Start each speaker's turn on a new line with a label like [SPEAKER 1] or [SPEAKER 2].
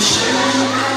[SPEAKER 1] Share